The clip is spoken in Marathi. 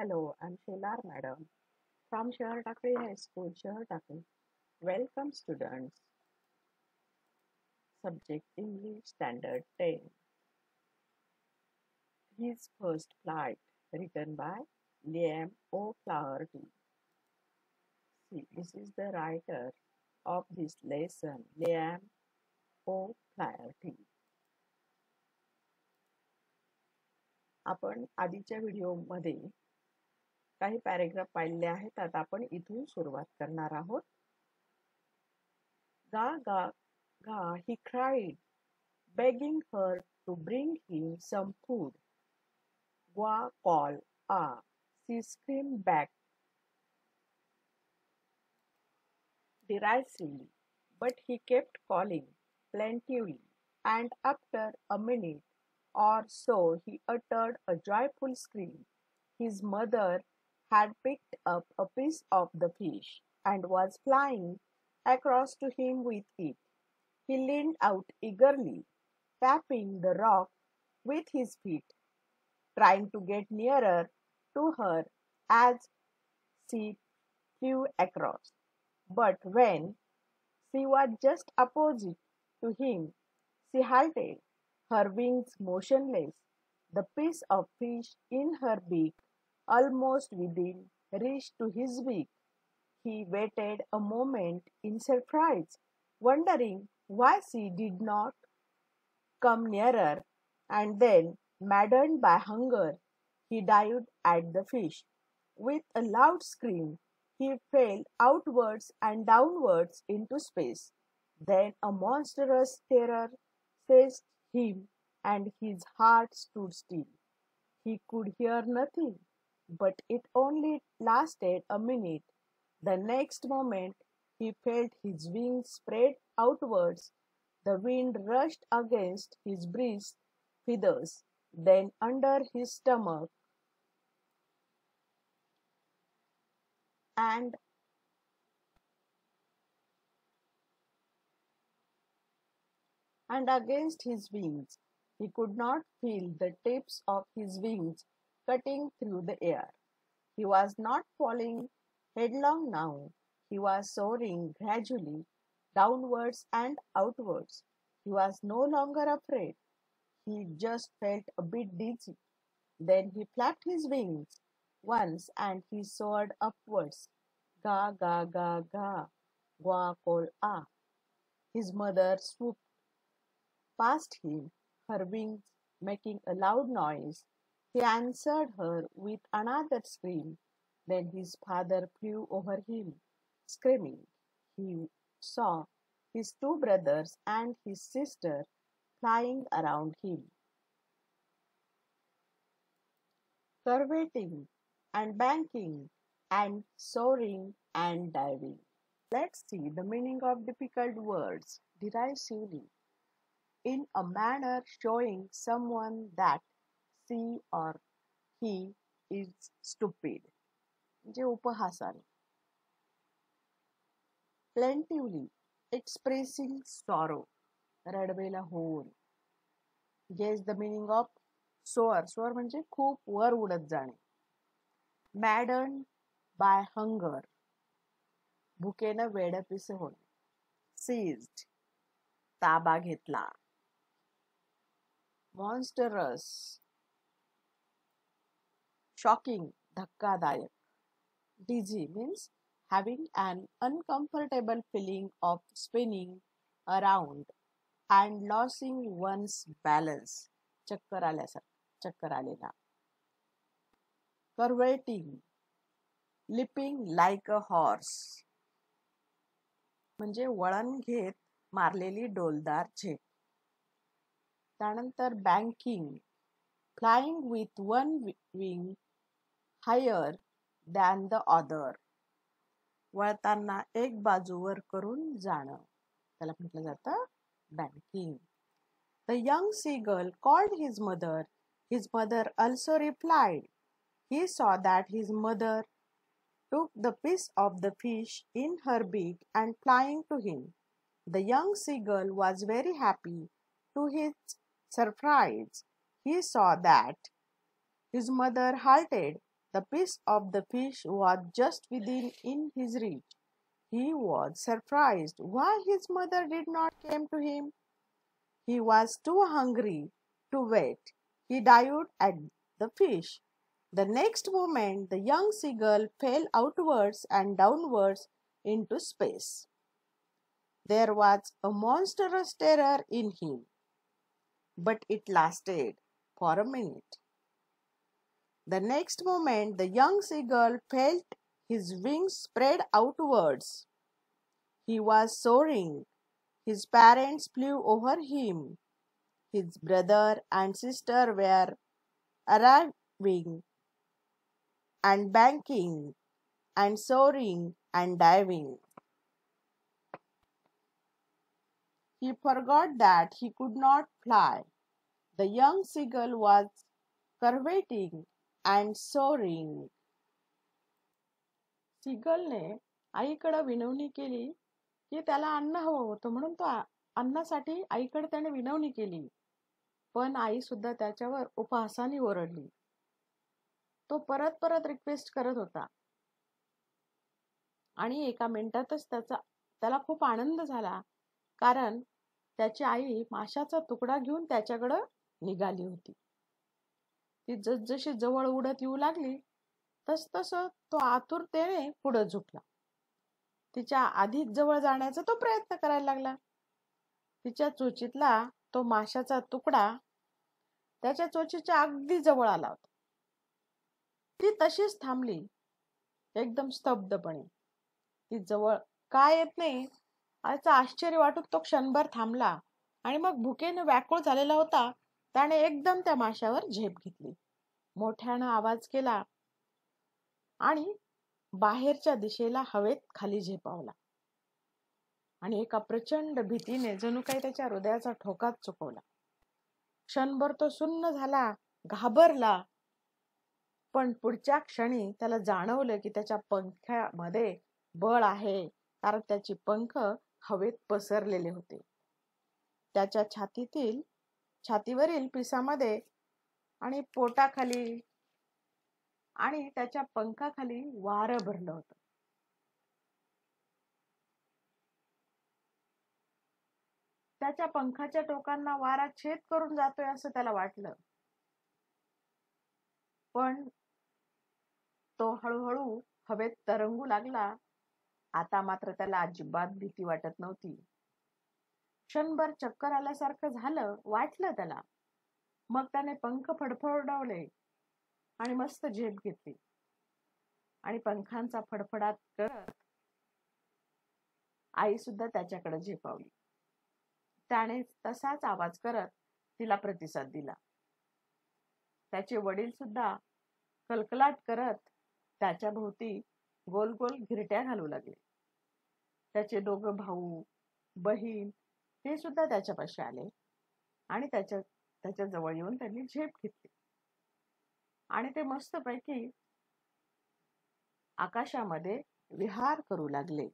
Hello, I'm Shelar Madam from Shahar Takri High School, Shahar Takri. Welcome students. Subject English Standard 10. His First Flight, written by Liam O'Flaherty. See, this is the writer of this lesson, Liam O'Flaherty. आपण आधीच्या व्हिडिओमध्ये काही पॅरेग्राफ पाहिले आहेत आता आपण इथून सुरुवात करणार आहोत गा गा गा ही cried, begging her to bring him some food. Gwa call ah, she screamed back derisively, but he kept calling plaintively, and after a minute or so he uttered a joyful scream. His mother had picked up a piece of the fish and was flying across to him with it. He leaned out eagerly, tapping the rock with his feet, trying to get nearer to her as she flew across. But when she was just opposite to him, she halted, her wings motionless, the piece of fish in her beak almost within reach to his beak. He waited a moment in surprise, wondering why she did not come nearer, and then, maddened by hunger, he dived at the fish. With a loud scream, he fell outwards and downwards into space. Then a monstrous terror seized him, and his heart stood still. He could hear nothing, but it only lasted a minute. The next moment, he felt his wings spread outwards. The wind rushed against his breast feathers, then under his stomach, and and against his wings. He could not feel the tips of his wings cutting through the air. He was not falling headlong now. He was soaring gradually downwards and outwards. He was no longer afraid. He just felt a bit dizzy. Then he flapped his wings once and he soared upwards. Ga ga ga ga, gua call ah. His mother swooped past him, her wings making a loud noise. He answered her with another scream. Then his father flew over him, screaming. He saw his two brothers and his sister flying around him. Curveting and banking and soaring and diving. Let's see the meaning of difficult words derisively in a manner showing someone that she or he is stupid. म्हणजे उपहासाने. Plaintively expressing sorrow. रडवेला होऊन. Guess the meaning of soar. Soar म्हणजे खूप वर उडत जाणे. Madden by hunger. भुकेनं वेडपिसे होणे. सीज्ड. ताबा घेतला. मॉन्स्टरस. Shocking धक्कादायक dizzy means having an uncomfortable feeling of spinning around and losing one's balance चक्कर आल्यासारखं चक्कर आलेला curveting leaping like a horse म्हणजे वळण घेत मारलेली डोलदार झेप त्यानंतर banking flying with one wing higher than the other वळताना एक बाजूवर करून जाणं त्याला म्हटलं जातं banking the young seagull called his mother his mother also replied he saw that his mother took the piece of the fish in her beak and flying to him. The young seagull was very happy. To his surprise, he saw that his mother halted, the piece of the fish was just within in his reach. He was surprised why his mother did not come to him. He was too hungry to wait. He dived at the fish. The next moment, the young seagull fell outwards and downwards into space. There was a monstrous terror in him, but it lasted for a minute. The next moment, the young seagull felt his wings spread outwards. He was soaring. His parents flew over him. His brother and sister were arriving and banking and soaring and diving. He forgot that he could not fly. The young seagull was curveting and soaring सिगलने आईकडं विनवणी केली की त्याला अन्न हवं होतं म्हणून तो अन्नासाठी आईकडे त्याने विनवणी केली. पण आई सुद्धा त्याच्यावर उपहासाने ओरडली. तो परत परत रिक्वेस्ट करत होता. आणि एका मिनिटातच त्याचा त्याला खूप आनंद झाला. कारण त्याची आई माशाचा तुकडा घेऊन त्याच्याकडं निघाली होती. ती जसजशी जवळ उडत येऊ लागली तस तस तो आतुरतेने पुढे झुकला. तिच्या अधिक जवळ जाण्याचा तो प्रयत्न करायला लागला. तिच्या चोचीतला तो माशाचा तुकडा त्याच्या चोचीच्या अगदी जवळ आला होता. ती तशीच थांबली एकदम स्तब्धपणे. ती जवळ काय येत नाही याचं आश्चर्य वाटून तो क्षणभर थांबला आणि मग भुकेने व्याकुळ झालेला होता. त्याने एकदम त्या माशावर झेप घेतली. मोठ्यानं आवाज केला आणि बाहेरच्या दिशेला हवेत खाली झेपावला. आणि एका प्रचंड भीतीने जणू काही त्याच्या हृदयाचा ठोकाच चुकवला. क्षणभर तो सुन्न झाला घाबरला. पण पुढच्या क्षणी त्याला जाणवलं की त्याच्या पंख्यामध्ये बळ आहे कारण त्याची पंख हवेत पसरलेले होते. त्याच्या छातीतील छातीवरील पिसामध्ये आणि पोटाखाली आणि त्याच्या पंखाखाली वारं भरलं होतं. त्याच्या पंखाच्या टोकांना वारा छेद करून जातोय असं त्याला वाटलं. पण तो हळूहळू हवेत तरंगू लागला. आता मात्र त्याला अजिबात भीती वाटत नव्हती. क्षणभर चक्कर आल्यासारखं झालं वाटलं त्याला. मग त्याने पंख फडफडवले आणि मस्त झेप घेतली. आणि पंखांचा फडफडाट करत आई सुद्धा त्याच्याकडे झेपावली. त्याने तसाच आवाज करत तिला प्रतिसाद दिला. त्याचे वडील सुद्धा कलकलाट करत त्याच्या भोवती गोल गोल घिरट्या घालू लागले. त्याचे दोघं भाऊ बहीण ते सुद्धा त्याच्यापाशी आले. आणि त्याच्या त्याच्याजवळ येऊन त्यांनी झेप घेतली. आणि ते मस्तपैकी आकाशामध्ये विहार करू लागले.